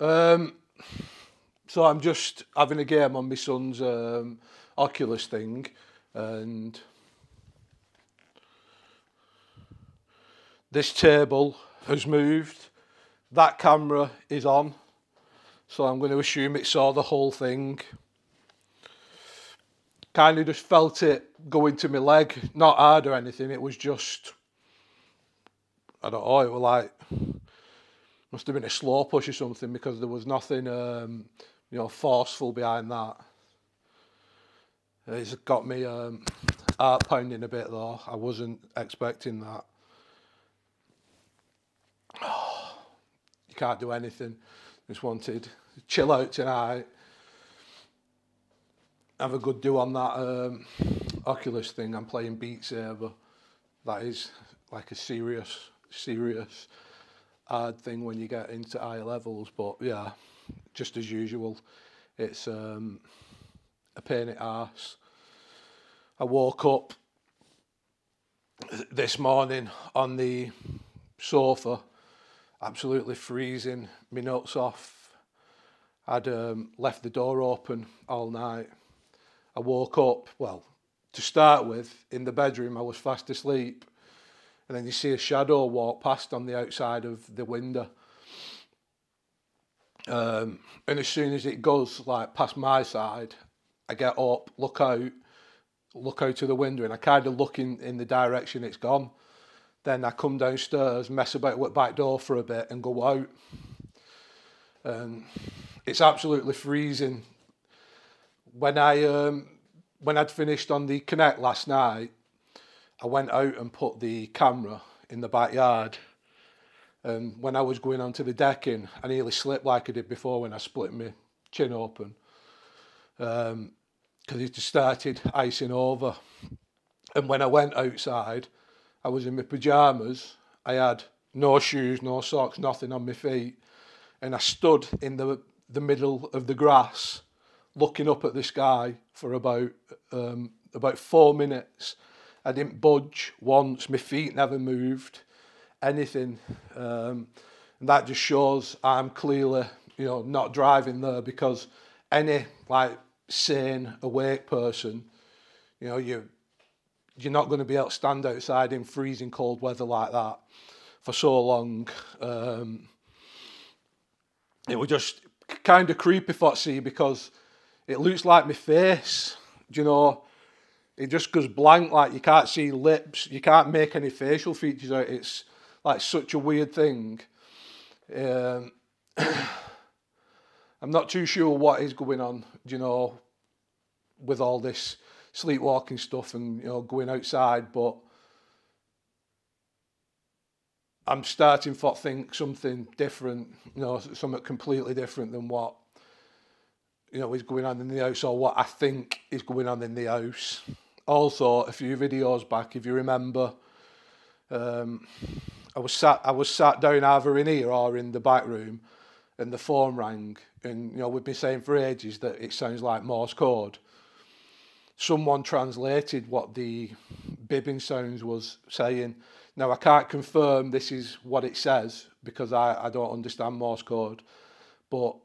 Um, so I'm just having a game on my son's um, Oculus thing, and this table has moved. That camera is on, so I'm going to assume it saw the whole thing. Kind of just felt it go into my leg, not hard or anything. It was just, I don't know, it was like must have been a slow push or something because there was nothing, um, you know, forceful behind that. It's got me um, heart pounding a bit though. I wasn't expecting that. Oh, you can't do anything. Just wanted to chill out tonight. Have a good do on that um, Oculus thing. I'm playing Beat Saber. That is like a serious, serious hard thing when you get into higher levels. But yeah, just as usual, it's um, a pain in the arse. I woke up this morning on the sofa, absolutely freezing, my nuts off. I'd um, left the door open all night. I woke up, well, to start with, in the bedroom, I was fast asleep and then you see a shadow walk past on the outside of the window. Um, and as soon as it goes like past my side, I get up, look out, look out to the window, and I kind of look in, in the direction it's gone. Then I come downstairs, mess about with back door for a bit, and go out. And it's absolutely freezing. When I um, when I'd finished on the connect last night, I went out and put the camera in the backyard. And when I was going onto the decking, I nearly slipped like I did before when I split my chin open. Because um, it just started icing over. And when I went outside, I was in my pyjamas. I had no shoes, no socks, nothing on my feet. And I stood in the, the middle of the grass looking up at the sky for about um, about four minutes I didn't budge once. My feet never moved. Anything. Um, and that just shows I'm clearly, you know, not driving there because any like sane, awake person, you know, you you're not going to be able to stand outside in freezing cold weather like that for so long. Um, it was just kind of creepy see because it looks like my face. Do you know? It just goes blank. Like you can't see lips, you can't make any facial features out. It's like such a weird thing. Um, I'm not too sure what is going on. You know, with all this sleepwalking stuff and you know going outside, but I'm starting to think something different. You know, something completely different than what you know is going on in the house or what I think is going on in the house also a few videos back, if you remember, um, I was sat I was sat down either in here or in the back room, and the phone rang, and you know we've been saying for ages that it sounds like Morse code. Someone translated what the bibbing sounds was saying. Now I can't confirm this is what it says because I, I don't understand Morse code, but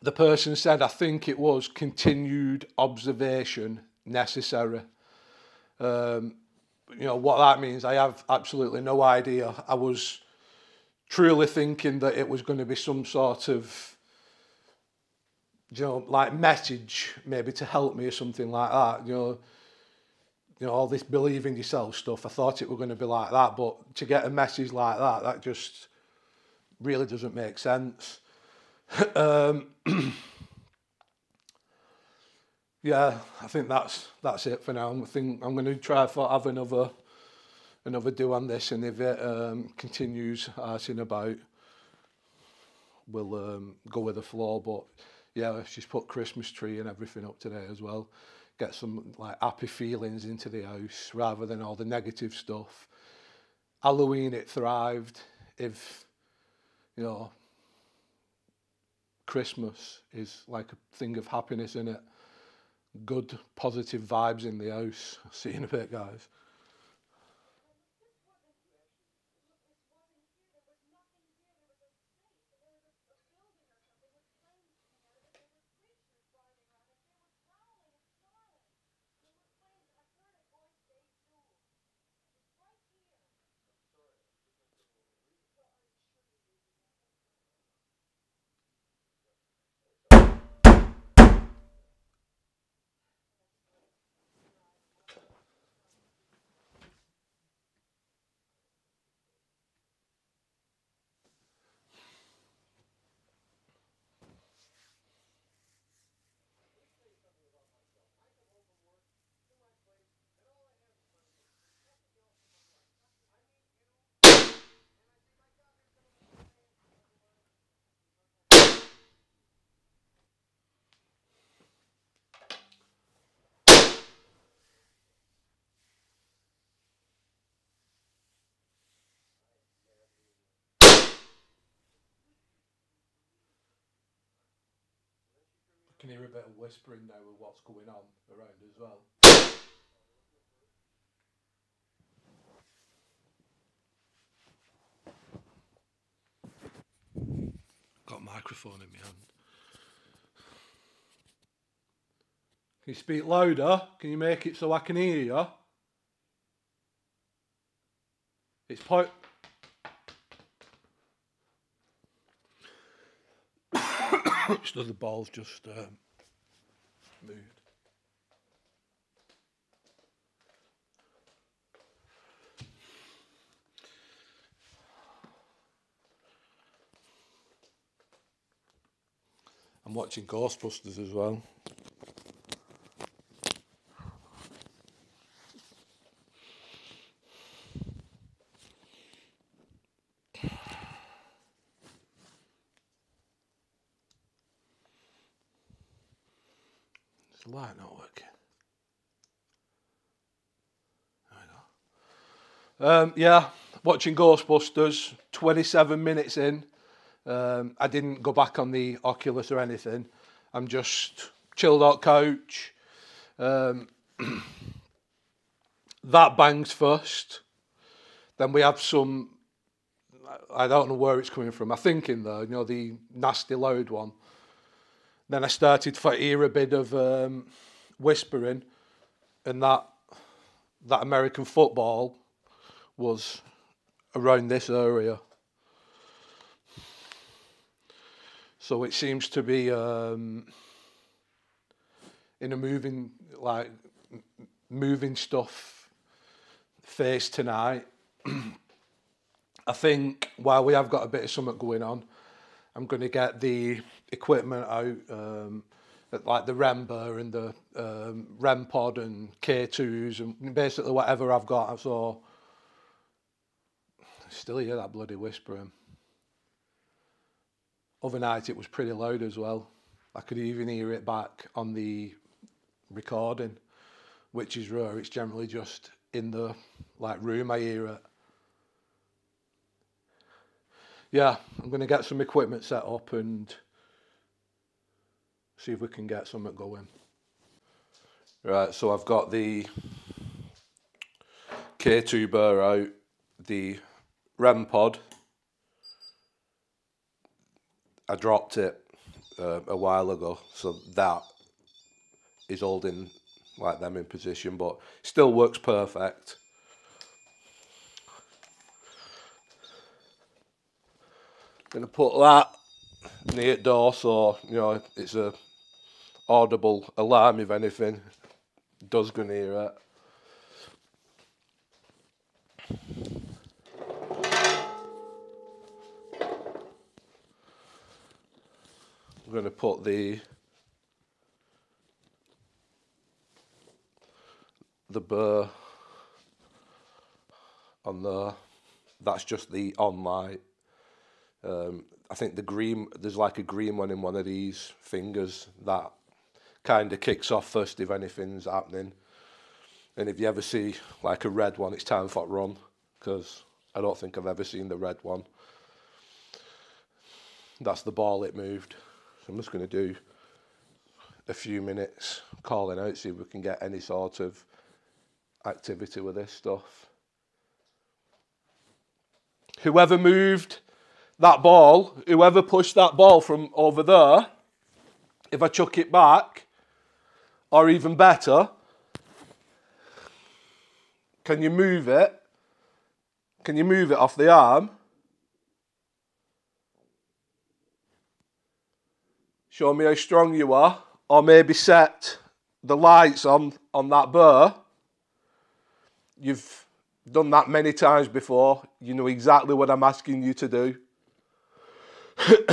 the person said I think it was continued observation necessary. Um, you know what that means. I have absolutely no idea. I was truly thinking that it was going to be some sort of you know like message maybe to help me or something like that you know you know all this believe in yourself stuff i thought it were going to be like that but to get a message like that that just really doesn't make sense um yeah, I think that's that's it for now. I think I'm going to try to have another another do on this, and if it um, continues arting about, we'll um, go with the flow. But yeah, she's put Christmas tree and everything up today as well. Get some like happy feelings into the house rather than all the negative stuff. Halloween it thrived. If you know, Christmas is like a thing of happiness in it good, positive vibes in the house. See you in a bit, guys. Can hear a bit of whispering now of what's going on around as well. Got a microphone in my hand. Can you speak louder? Can you make it so I can hear you? It's point. so the ball's just um, moved. I'm watching Ghostbusters as well. Um, yeah, watching Ghostbusters, 27 minutes in. Um, I didn't go back on the Oculus or anything. I'm just chilled out couch. Um, that bangs first. Then we have some. I don't know where it's coming from. I think in there, you know, the nasty loud one. Then I started to hear a bit of um, whispering, and that that American football was around this area. So it seems to be um, in a moving like moving stuff phase tonight. I think while we have got a bit of something going on, I'm going to get the equipment out, um, like the Remba and the um, REM pod and K2s and basically whatever I've got. So still hear that bloody whispering. Other night it was pretty loud as well. I could even hear it back on the recording, which is rare. It's generally just in the like room I hear it. Yeah, I'm going to get some equipment set up and see if we can get something going. Right, so I've got the K2 burr out, the REM pod. I dropped it uh, a while ago, so that is holding like them in position, but still works perfect. Gonna put that near the door so you know it's a audible alarm if anything does go near it. I'm going to put the the burr on there. That's just the on light. Um, I think the green there's like a green one in one of these fingers that kind of kicks off first if anything's happening. And if you ever see like a red one, it's time for run because I don't think I've ever seen the red one. That's the ball it moved. I'm just going to do a few minutes calling out, see if we can get any sort of activity with this stuff. Whoever moved that ball, whoever pushed that ball from over there, if I chuck it back, or even better, can you move it? Can you move it off the arm? Show me how strong you are, or maybe set the lights on on that burr. You've done that many times before. You know exactly what I'm asking you to do.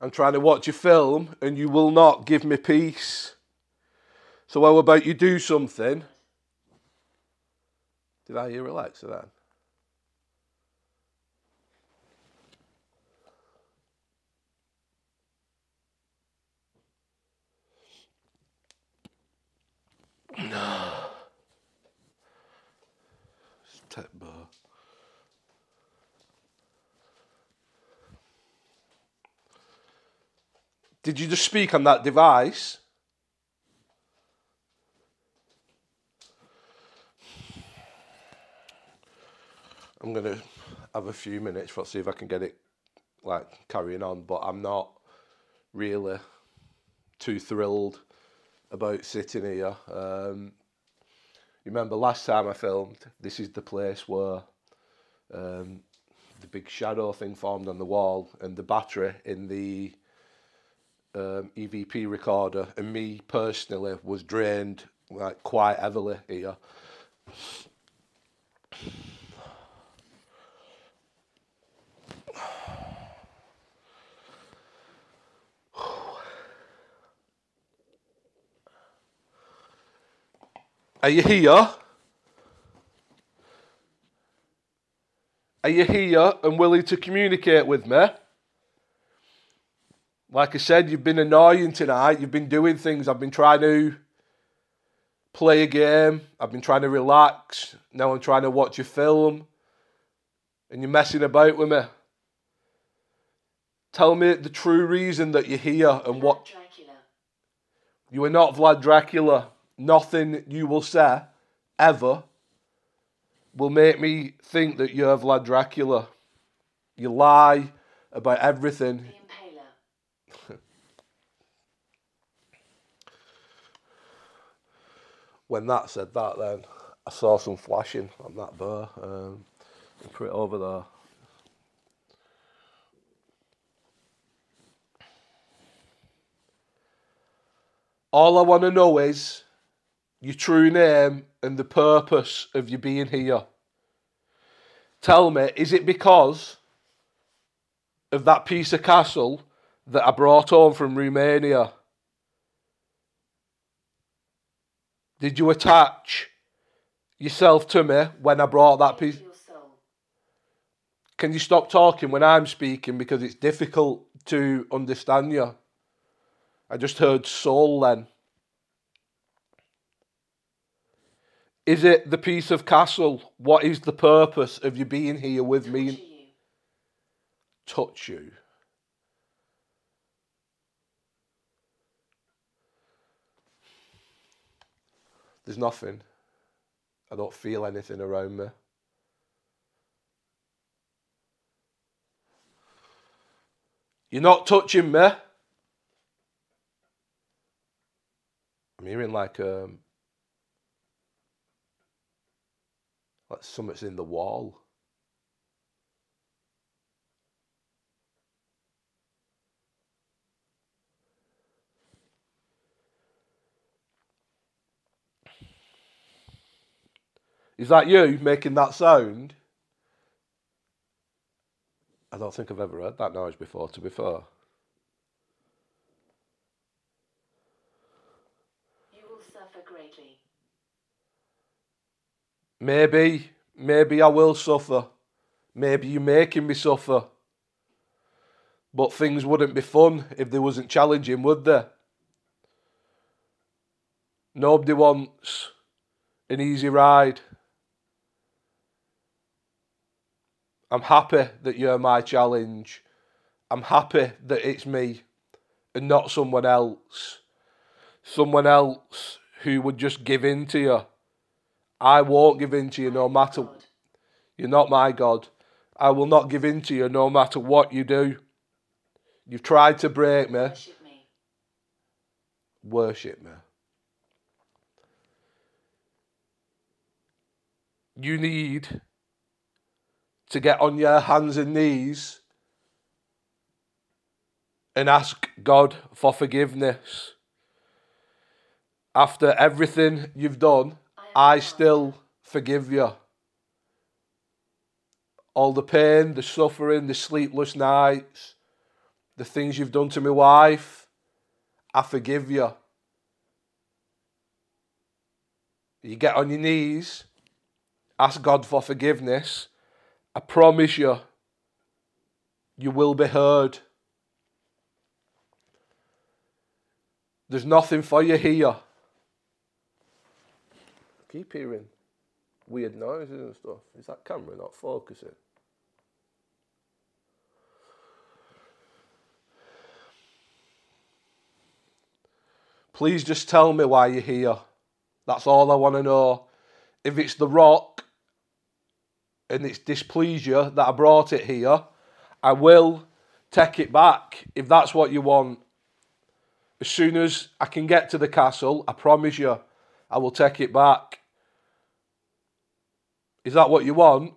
I'm trying to watch a film and you will not give me peace. So, how about you do something? Did I hear Alexa then? No. Step bar. Did you just speak on that device? I'm gonna have a few minutes for see if I can get it like carrying on, but I'm not really too thrilled about sitting here. Um, you remember last time I filmed, this is the place where um, the big shadow thing formed on the wall and the battery in the um, EVP recorder and me personally was drained like quite heavily here. Are you here? Are you here and willing to communicate with me? Like I said, you've been annoying tonight. You've been doing things. I've been trying to play a game. I've been trying to relax. Now I'm trying to watch a film. And you're messing about with me. Tell me the true reason that you're here and what. Dracula. You are not Vlad Dracula. Nothing you will say ever will make me think that you're Vlad Dracula. You lie about everything. When that said that, then I saw some flashing on that bar. Um, put it over there. All I want to know is your true name and the purpose of you being here. Tell me, is it because of that piece of castle that I brought home from Romania? Did you attach yourself to me when I brought that piece? Into your soul. Can you stop talking when I'm speaking because it's difficult to understand you? I just heard soul then. Is it the piece of castle? What is the purpose of you being here with me? you. Touch you. There's nothing. I don't feel anything around me. You're not touching me. I'm hearing like um like something's in the wall. Is that you making that sound? I don't think I've ever heard that noise before, to be fair. You will suffer greatly. Maybe, maybe I will suffer. Maybe you're making me suffer. But things wouldn't be fun if they wasn't challenging, would they? Nobody wants an easy ride. I'm happy that you're my challenge. I'm happy that it's me and not someone else. Someone else who would just give in to you. I won't give in to you no matter. You're not my God. I will not give in to you no matter what you do. You've tried to break me. Worship me. Worship me. You need to get on your hands and knees and ask God for forgiveness. After everything you've done, I still forgive you. All the pain, the suffering, the sleepless nights, the things you've done to my wife, I forgive you. You get on your knees, ask God for forgiveness. I promise you, you will be heard. There's nothing for you here. Keep hearing weird noises and stuff. Is that camera not focusing? Please just tell me why you're here. That's all I want to know. If it's the rock and it's displeased you that I brought it here, I will take it back if that's what you want. As soon as I can get to the castle, I promise you, I will take it back. Is that what you want?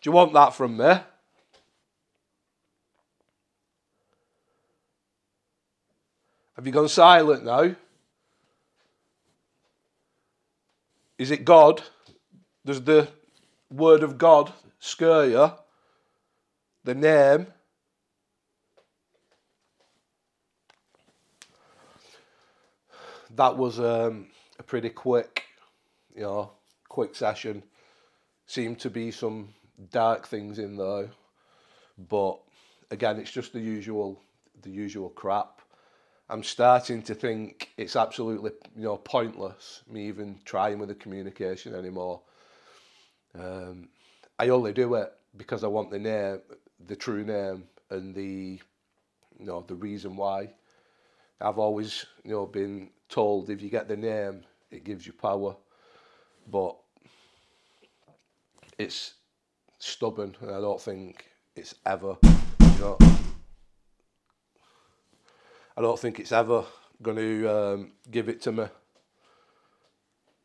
Do you want that from me? Have you gone silent now? Is it God? Does the word of God scare you? The name? That was um, a pretty quick, you know, quick session. Seemed to be some dark things in there, but again, it's just the usual, the usual crap. I'm starting to think it's absolutely you know pointless me even trying with the communication anymore. Um, I only do it because I want the name, the true name, and the you know the reason why. I've always you know been told if you get the name, it gives you power, but it's stubborn, and I don't think it's ever you know. I don't think it's ever going to um, give it to me.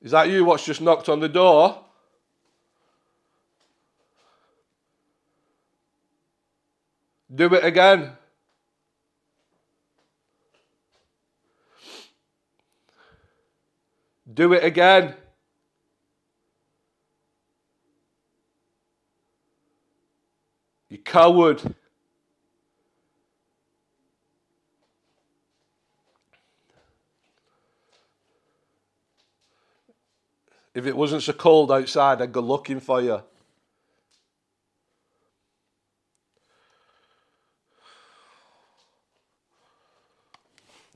Is that you what's just knocked on the door? Do it again. Do it again. You coward. If it wasn't so cold outside, I'd go looking for you.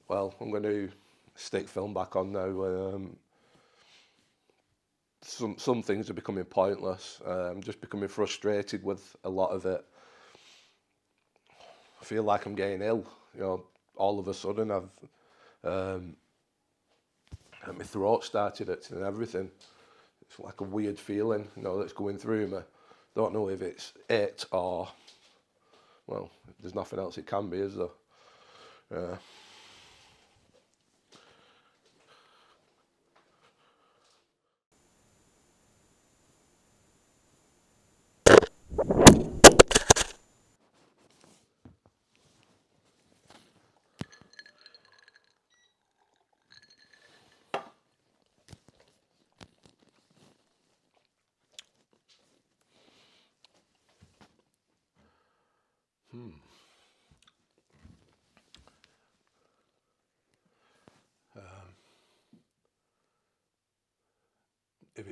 Well, I'm going to stick film back on now. Um, some some things are becoming pointless. I'm just becoming frustrated with a lot of it. I feel like I'm getting ill. You know, all of a sudden I've um, my throat started it and everything. It's like a weird feeling, you know, that's going through me. Don't know if it's it or well, there's nothing else it can be, is there? Uh,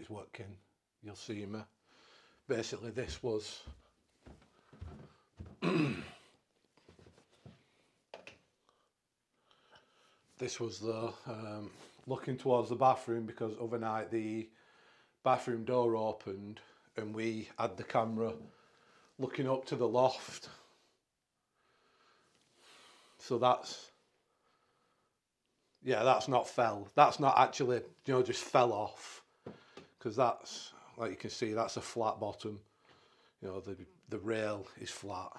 working, you'll see me. Basically, this was this was the um, looking towards the bathroom because overnight the bathroom door opened and we had the camera looking up to the loft. So that's yeah, that's not fell. That's not actually you know just fell off because that's like you can see that's a flat bottom. You know the the rail is flat.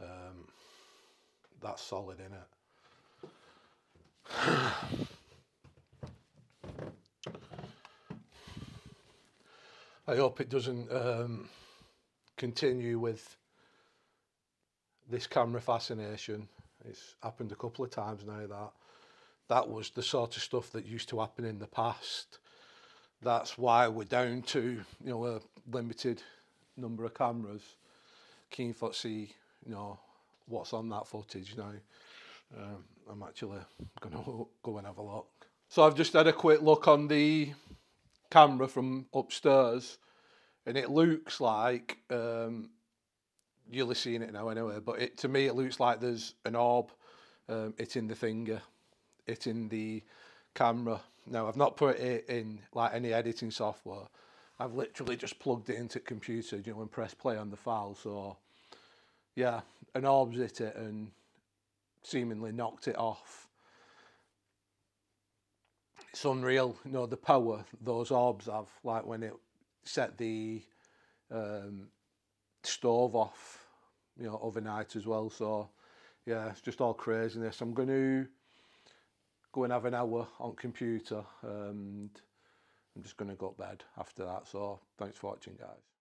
Um, that's solid in it I hope it doesn't um, continue with this camera fascination. It's happened a couple of times now that. That was the sort of stuff that used to happen in the past that's why we're down to you know a limited number of cameras. Keen for see you know what's on that footage now. Um, I'm actually going to go and have a look. So I've just had a quick look on the camera from upstairs, and it looks like um, you'll have seen it now anyway. But it to me it looks like there's an orb um, hitting the finger, hitting the camera no, I've not put it in like any editing software. I've literally just plugged it into computer, you know, and press play on the file. So, yeah, an orbs hit it, and seemingly knocked it off. It's unreal, you know, the power those orbs have, like when it set the um, stove off, you know, overnight as well. So, yeah, it's just all craziness. I'm going to go and have an hour on computer and I'm just going to go to bed after that. So, thanks for watching, guys.